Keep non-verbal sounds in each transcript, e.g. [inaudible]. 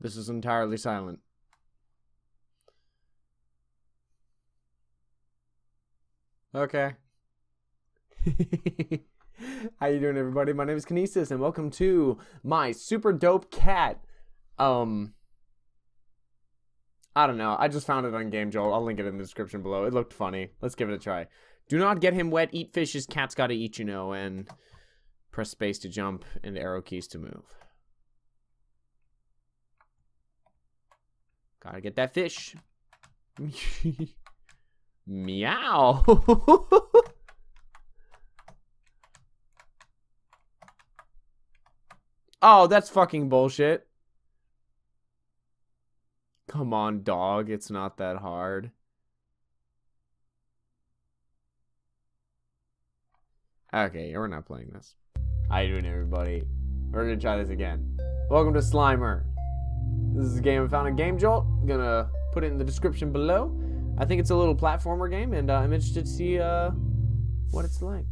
This is entirely silent. Okay. [laughs] How you doing, everybody? My name is Kinesis, and welcome to my super dope cat. Um, I don't know. I just found it on Game Jolt. I'll link it in the description below. It looked funny. Let's give it a try. Do not get him wet. Eat fish. His cat's got to eat, you know. And press space to jump and arrow keys to move. Gotta get that fish. [laughs] Meow. [laughs] oh, that's fucking bullshit. Come on, dog. It's not that hard. Okay, we're not playing this. How you doing, everybody? We're gonna try this again. Welcome to Slimer. This is a game I found on Game Jolt. I'm gonna put it in the description below. I think it's a little platformer game, and uh, I'm interested to see uh, what it's like.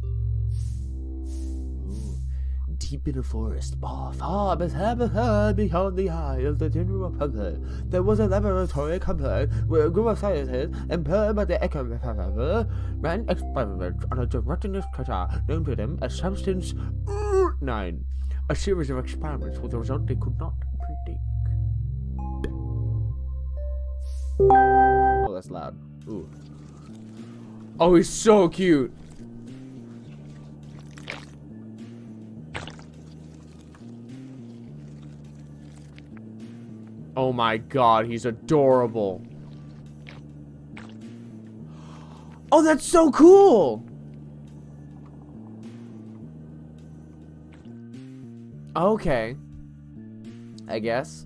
Deep in a forest, far, far behind the eye of the general public, there was a laboratory complex where a group of scientists employed by the Echo ran experiments on a gelatinous creature known to them as Substance 9. A series of experiments with a result they could not Oh, that's loud. Ooh. Oh, he's so cute. Oh my god, he's adorable. Oh, that's so cool! Okay. I guess.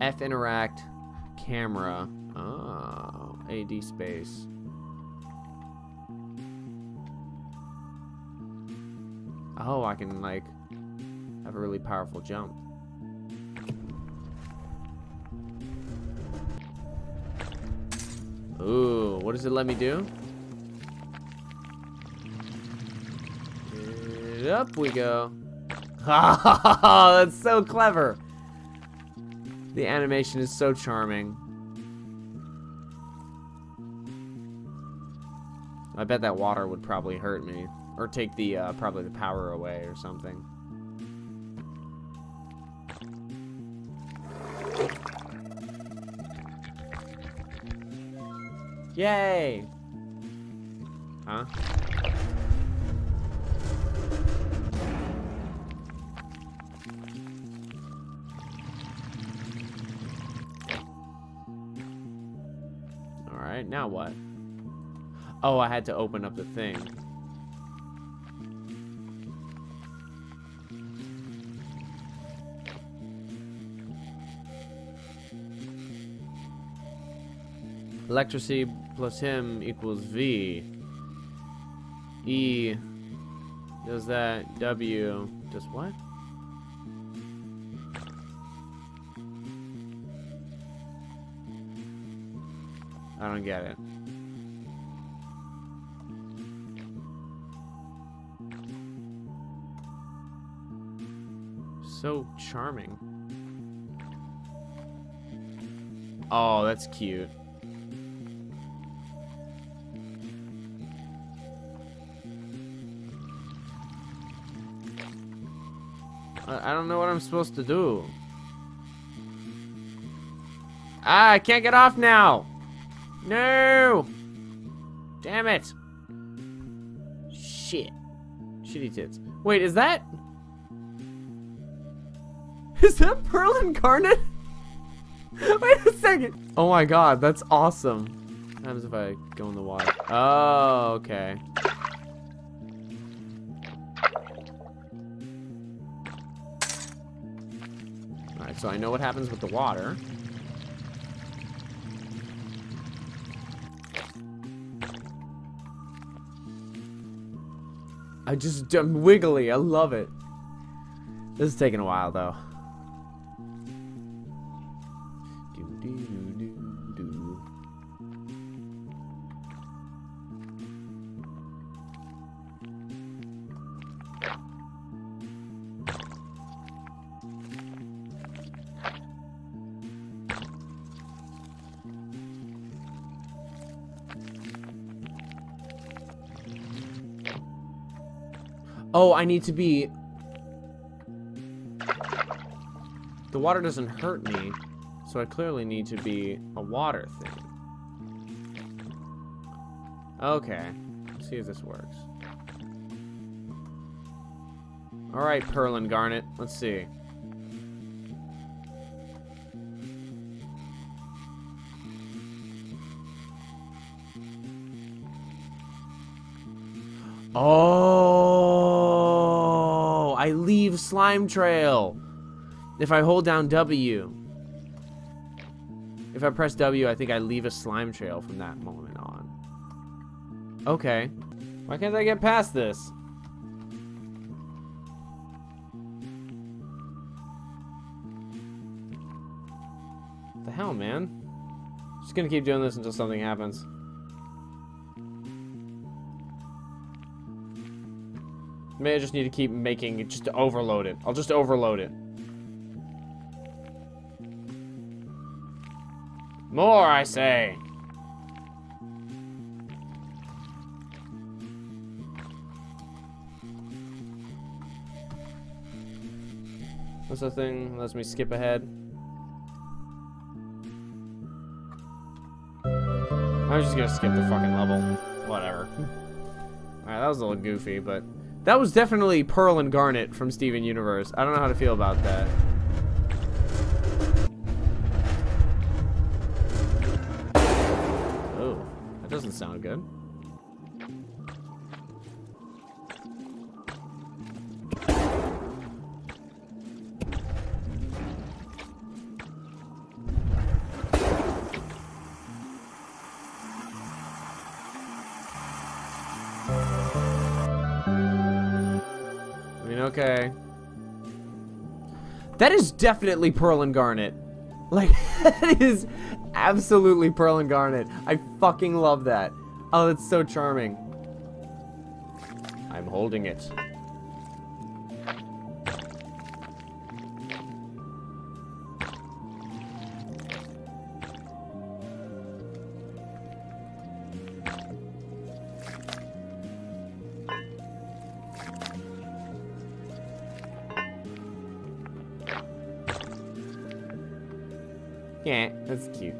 F interact camera. Oh, AD space. Oh, I can like have a really powerful jump. Ooh, what does it let me do? up we go. [laughs] That's so clever. The animation is so charming. I bet that water would probably hurt me. Or take the, uh, probably the power away or something. Yay! Huh? Now what? Oh, I had to open up the thing. Electricity plus him equals V. E does that. W does what? Don't get it. So charming. Oh, that's cute. I don't know what I'm supposed to do. Ah, I can't get off now. No. Damn it. Shit. Shitty tits. Wait, is that... [laughs] Is that Pearl and Garnet? [laughs] Wait a second. Oh my god, that's awesome. What happens if I go in the water? Oh, okay. Alright, so I know what happens with the water. I just, I'm wiggly. I love it. This is taking a while, though. Oh, I need to be... The water doesn't hurt me, so I clearly need to be a water thing. Okay. Let's see if this works. Alright, Pearl and Garnet. Let's see. Oh, I leave Slime Trail. If I hold down W. If I press W, I think I leave a slime trail from that moment on. Okay. Why can't I get past this? the hell, man? Just gonna keep doing this until something happens. Maybe I just need to keep making it, just to overload it. I'll just overload it. More, I say. What's the thing that lets me skip ahead? I'm just gonna skip the fucking level. Whatever. [laughs] Alright, that was a little goofy, but... That was definitely Pearl and Garnet from Steven Universe. I don't know how to feel about that. Oh, that doesn't sound good. Okay. That is definitely Pearl and Garnet. Like, [laughs] that is absolutely Pearl and Garnet. I fucking love that. Oh, that's so charming. I'm holding it. Yeah, that's cute.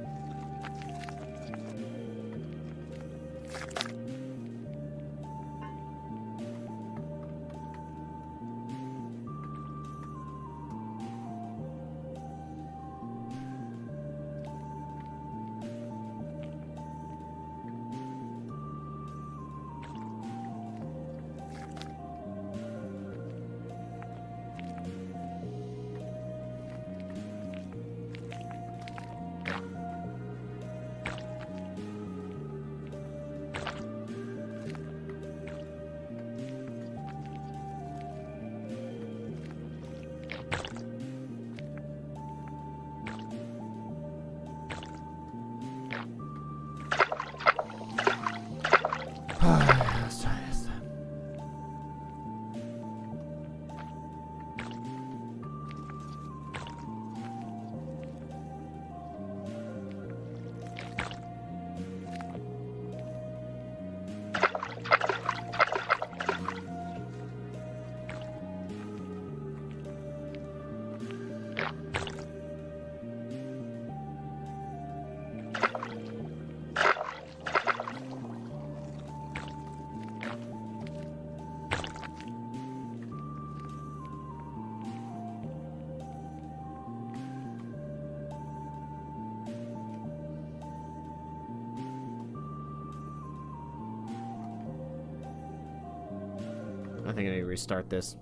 Think I need to restart this.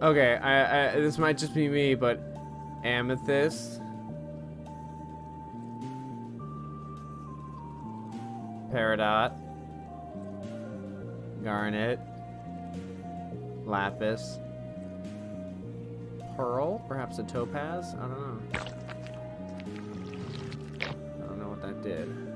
Okay, I, I this might just be me, but amethyst, peridot, garnet, lapis, pearl, perhaps a topaz. I don't know. I don't know what that did,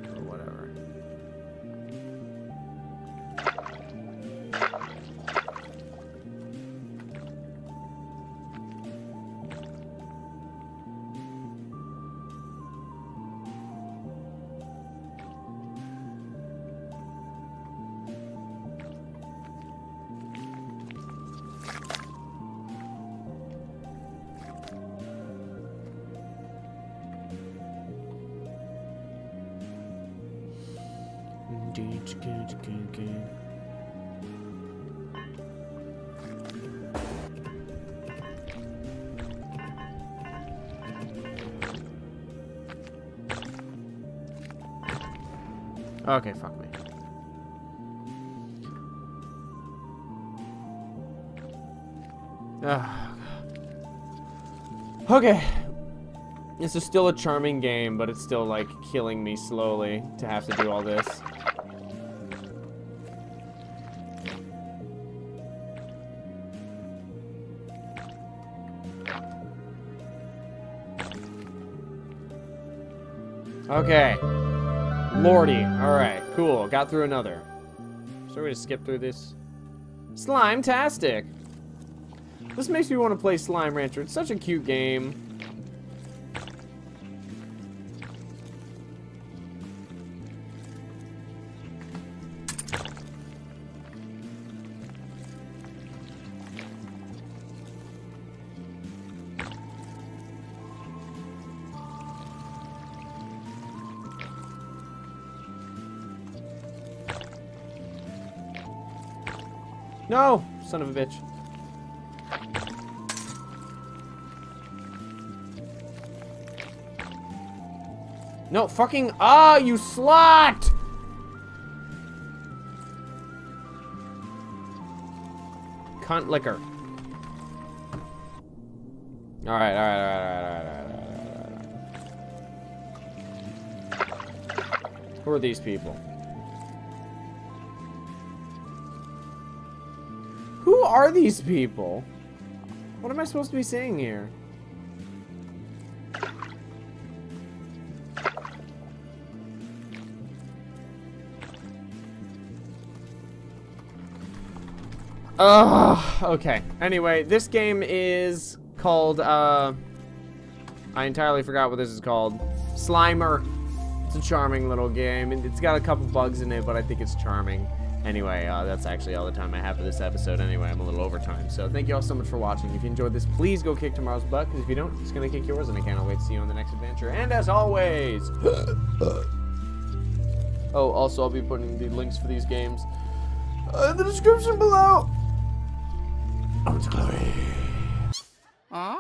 Okay, fuck me. Ah. Okay. This is still a charming game, but it's still like killing me slowly to have to do all this. Okay. Lordy. Alright, cool. Got through another. So we just skip through this. Slime-tastic. This makes me want to play Slime Rancher. It's such a cute game. No! Son of a bitch. No, fucking- Ah, you slut! Cunt liquor. Alright, alright, alright, alright, alright, alright. Who are these people? Are these people? What am I supposed to be seeing here? Ugh, okay. Anyway, this game is called, uh... I entirely forgot what this is called. Slimer. It's a charming little game. and It's got a couple bugs in it, but I think it's charming. Anyway, uh, that's actually all the time I have for this episode. Anyway, I'm a little over time. So thank you all so much for watching. If you enjoyed this, please go kick tomorrow's butt, because if you don't, it's going to kick yours, and I can't wait to see you on the next adventure. And as always... [gasps] oh, also, I'll be putting the links for these games uh, in the description below. Oh, it's glory. Huh?